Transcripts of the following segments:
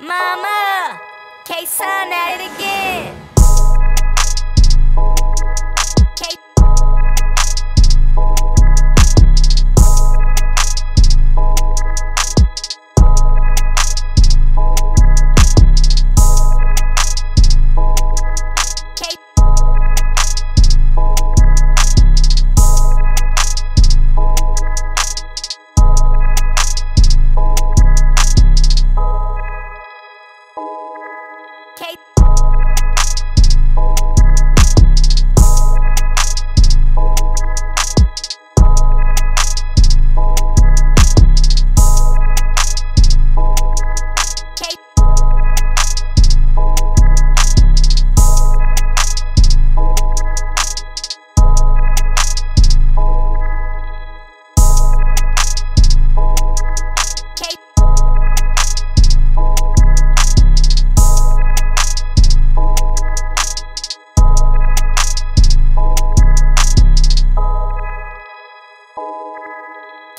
Mama, K-Sun at it again. okay.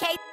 okay.